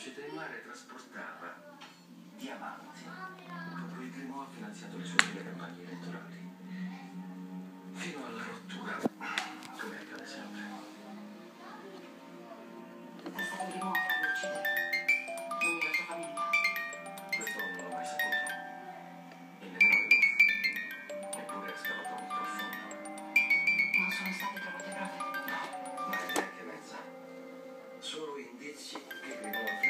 uscite in mare trasportava diamanti. Proprio il Grimaldi ha finanziato le sue prime campagne elettorali. 立し、結構合わせ